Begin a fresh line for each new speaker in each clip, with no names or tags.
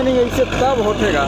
नहीं ऐसे तब होठेगा।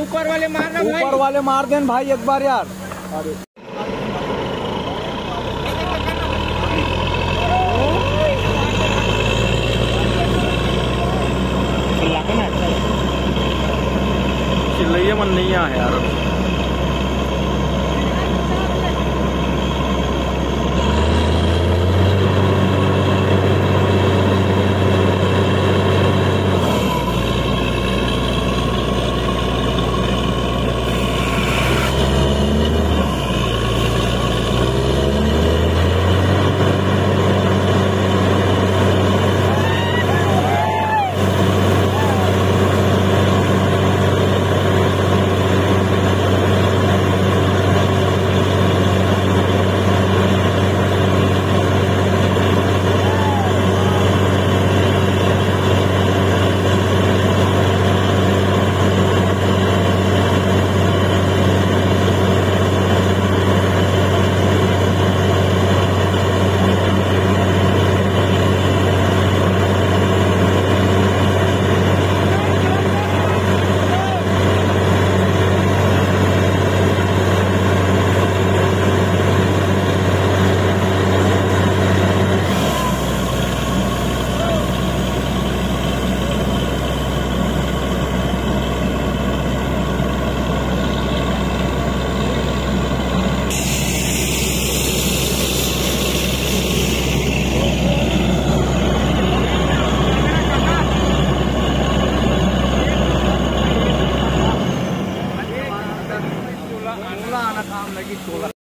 ऊपर वाले मारना भाई।
ऊपर वाले मार देन भाई एक बार यार।
चिल्लाइए मन नहीं आया यार।